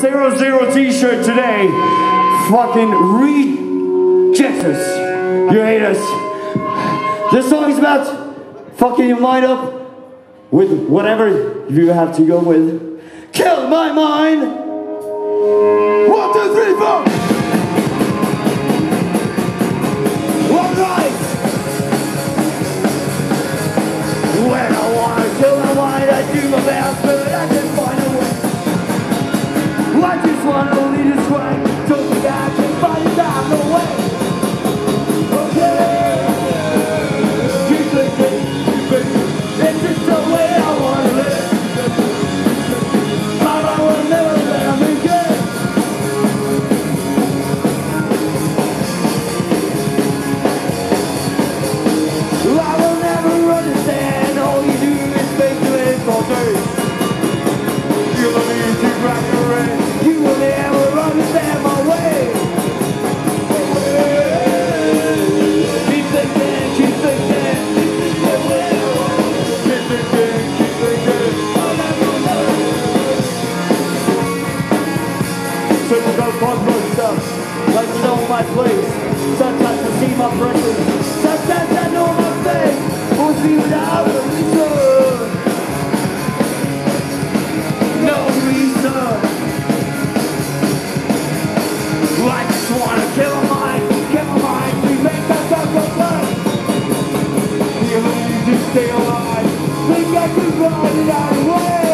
Zero Zero t-shirt today. Fucking reject us. You hate us. This song is about fucking your mind up with whatever you have to go with. Kill my mind! One, two, three, four! When I wanna kill my mind, I do my best, but I one. cardboard stuffs, like snow in my place. Sometimes I see my friends. sometimes I know my fate reason. No reason. I just wanna kill kill we make that stuff go blind. The to stay alive, think I could run it out of way.